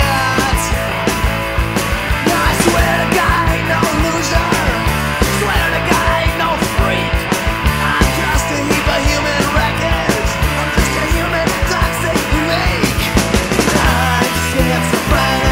now.